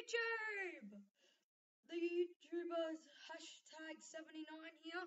YouTube! The YouTuber's hashtag 79 here.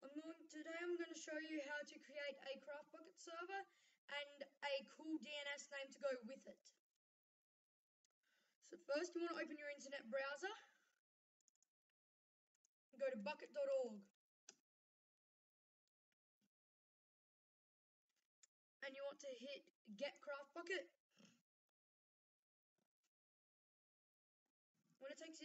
I'm going today I'm going to show you how to create a CraftBukkit server and a cool DNS name to go with it. So first you want to open your internet browser. Go to bukkit.org. And you want to hit get CraftBukkit. When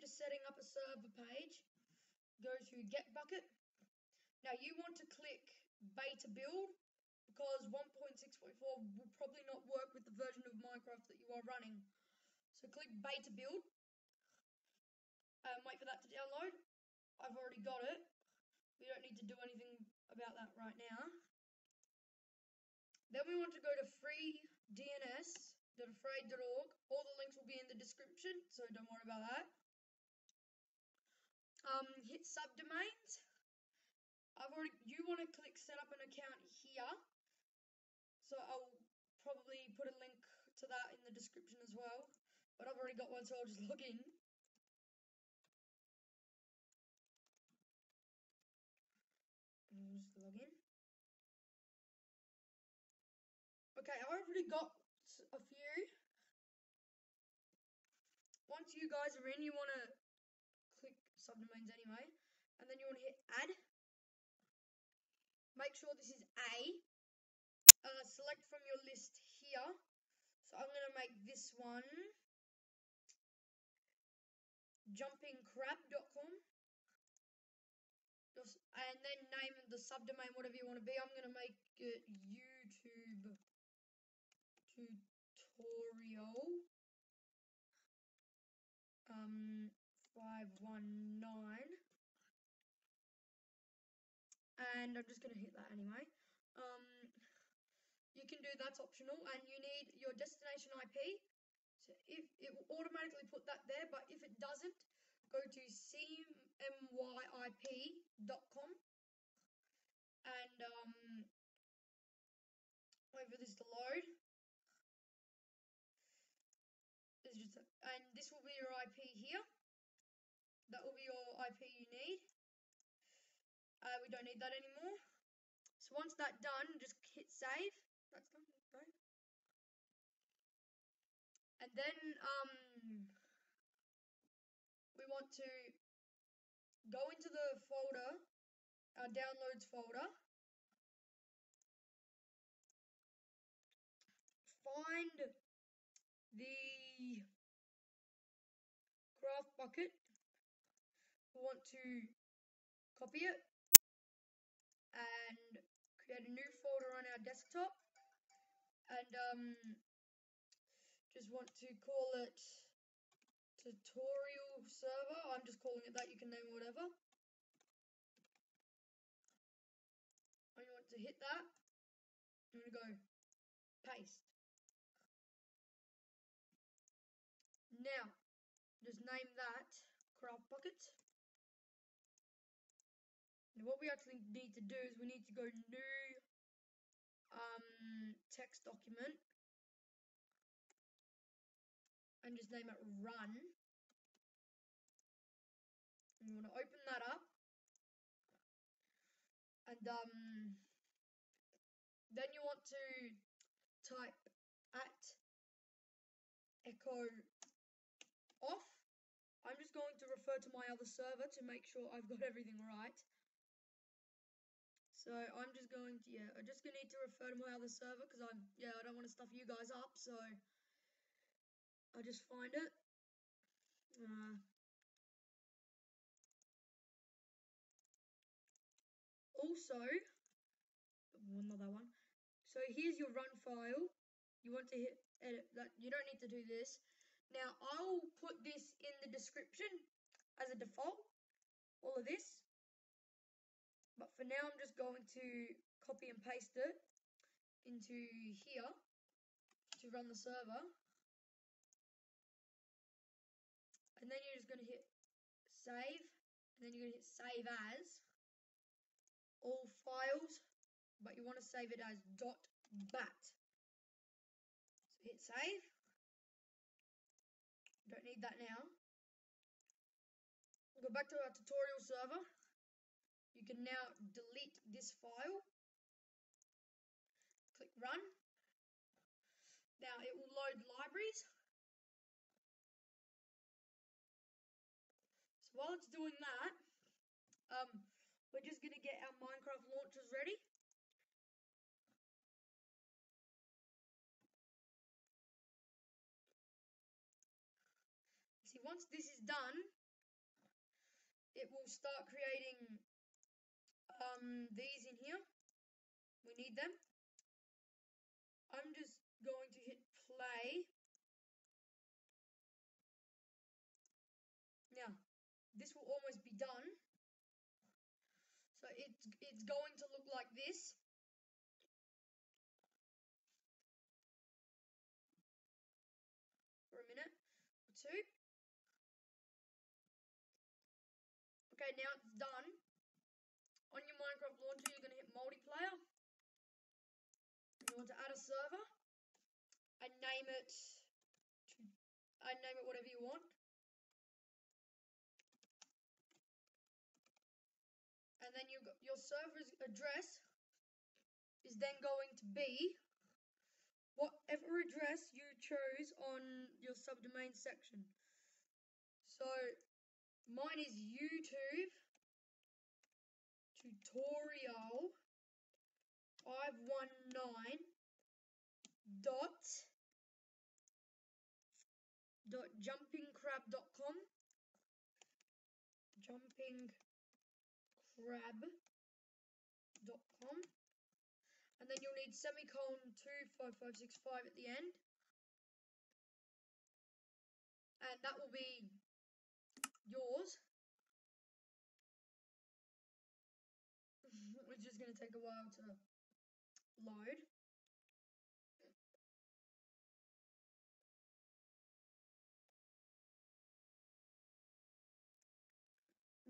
to setting up a server page, go to Get Bukkit. Now you want to click Beta Build because 1.6.4 will probably not work with the version of Minecraft that you are running. So click Beta Build. and wait for that to download. I've already got it. We don't need to do anything about that right now. Then we want to go to free. All the links will be in the description, so don't worry about that. Um, hit subdomains. I've already. You want to click set up an account here, so I'll probably put a link to that in the description as well. But I've already got one, so I'll just log in. Just log in. Okay, I've already got a few. Once you guys are in, you want to subdomains anyway, and then you want to hit add. Make sure this is A. Uh, select from your list here. So I'm going to make this one jumpingcrab.com and then name the subdomain whatever you want to be. I'm going to make it YouTube tutorial um 519 and I'm just going to hit that anyway. Um you can do that's optional and you need your destination IP so if it will automatically put that there but if it doesn't go to cmyip.com and um wait for this to load just, and this will be your IP here. That will be your IP you need. Uh, we don't need that anymore. So once that's done, just hit save. That's done, right? And then um, we want to go into the folder, our downloads folder, find the CraftBukkit. Want to copy it and create a new folder on our desktop and um, just want to call it tutorial server. I'm just calling it that, you can name whatever. I want to hit that. I'm going to go paste. Now, just name that CraftBukkit. Now what we actually need to do is we need to go new um, text document and just name it run. And you want to open that up and um, then you want to type at echo off. I'm just going to refer to my other server to make sure I've got everything right. So I'm just going to, yeah, I'm just going to need to refer to my other server because I'm, yeah, I don't want to stuff you guys up. So I just find it. Uh, also, another one. So here's your run file. You want to hit edit that. You don't need to do this. Now I'll put this in the description as a default, all of this. But for now I'm just going to copy and paste it into here to run the server. And then you're just going to hit save, and then you're going to hit save as all files, but you want to save it as dot .bat. So hit save. Don't need that now. Go back to our tutorial server. Can now delete this file. Click run. Now it will load libraries. So while it's doing that, um, we're just going to get our Minecraft launchers ready. See, once this is done, it will start creating um, these in here. We need them. I'm just going to hit play. Now, this will almost be done. So it's, it's going to look like this. For a minute or two. Okay, now it's done. Your you're going to hit multiplayer. You want to add a server and name it and name it whatever you want. And then you your server's address is then going to be whatever address you chose on your subdomain section. So mine is YouTube tutorial 519 dot dot jumpingcrab dot com. jumping crab dot jumpingcrab.com jumpingcrab.com and then you'll need semicolon 25565 at the end. And that will be yours take a while to load.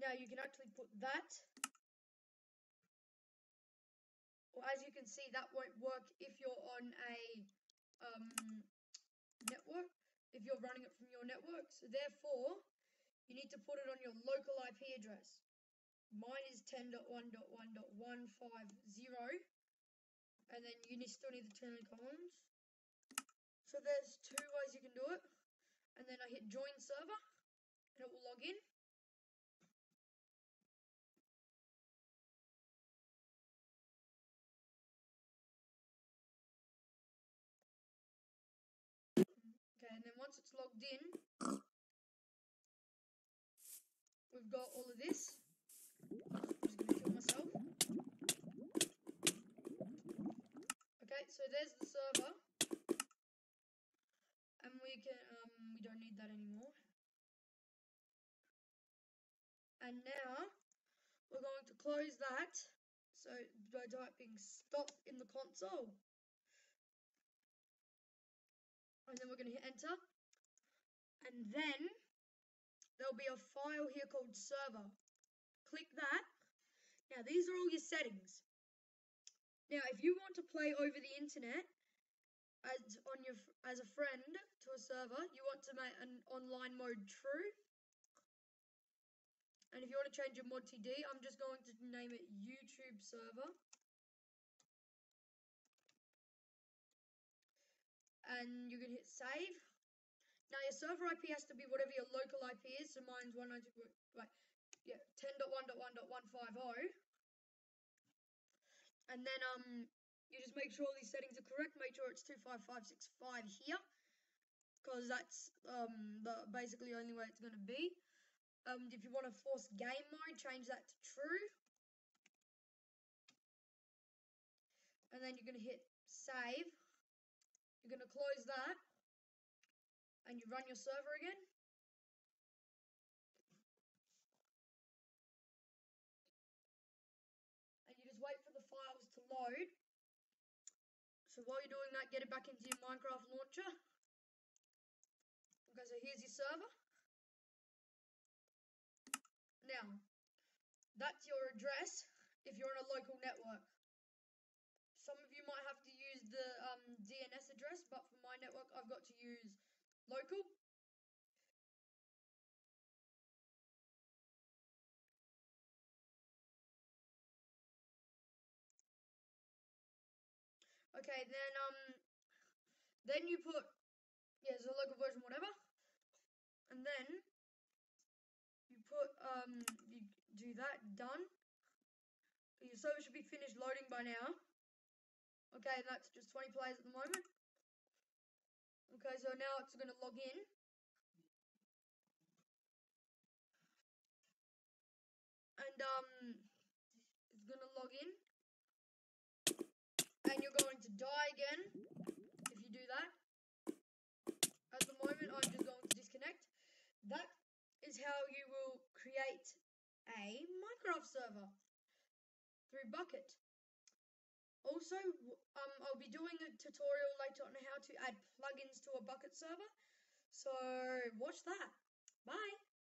Now you can actually put that, or as you can see, that won't work if you're on a um, network, if you're running it from your network. So therefore, you need to put it on your local IP address. Mine is 10.1.1.150. And then you still need the turn columns. So there's two ways you can do it. And then I hit join server. And it will log in. Okay, and then once it's logged in, we've got all of this. I'm just going to kill myself. Okay, so there's the server. And we can, um, we don't need that anymore. And now, we're going to close that. So, by typing stop in the console. And then we're going to hit enter. And then, there'll be a file here called server click that. Now these are all your settings. Now if you want to play over the internet as on your as a friend to a server, you want to make an online mode true. And if you want to change your mod TD, I'm just going to name it YouTube server. And you can hit save. Now your server IP has to be whatever your local IP is. So mine's 192. Right yeah, 10.1.1.150. And then um, you just make sure all these settings are correct. Make sure it's 25565 here, because that's um, the basically only way it's going to be. Um, if you want to force game mode, change that to true. And then you're going to hit save. You're going to close that. And you run your server again. Load. So while you're doing that, get it back into your Minecraft launcher. Okay, so here's your server. Now, that's your address if you're on a local network. Some of you might have to use the um, DNS address, but for my network, I've got to use local. Okay, then um, then you put yeah, the local version, whatever, and then you put um, you do that done. Your server should be finished loading by now. Okay, that's just 20 players at the moment. Okay, so now it's going to log in. And um, it's going to log in. And you're going to die again if you do that. At the moment, I'm just going to disconnect. That is how you will create a Minecraft server through Bukkit. Also, um, I'll be doing a tutorial later on how to add plugins to a Bukkit server. So watch that.